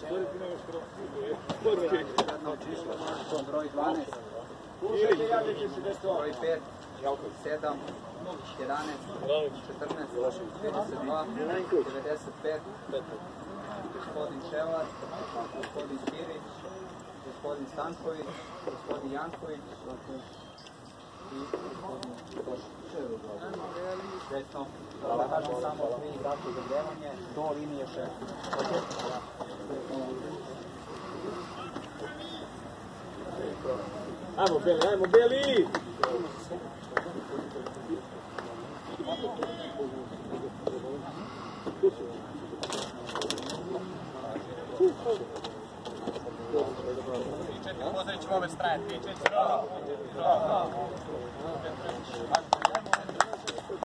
Broj 12. Broj 5. 7. 11. 14. 52. 95. Gospodin Ševar. Gospodin Spirić. Gospodin Stanković. Gospodin Janković. I gospodin Tošić. Sretno. Da kažem samo tri datu za grevanje do linije šefa. Ajmo Beli, ajmo Beli! Pozdravit ćemo ove straje, 3, 4,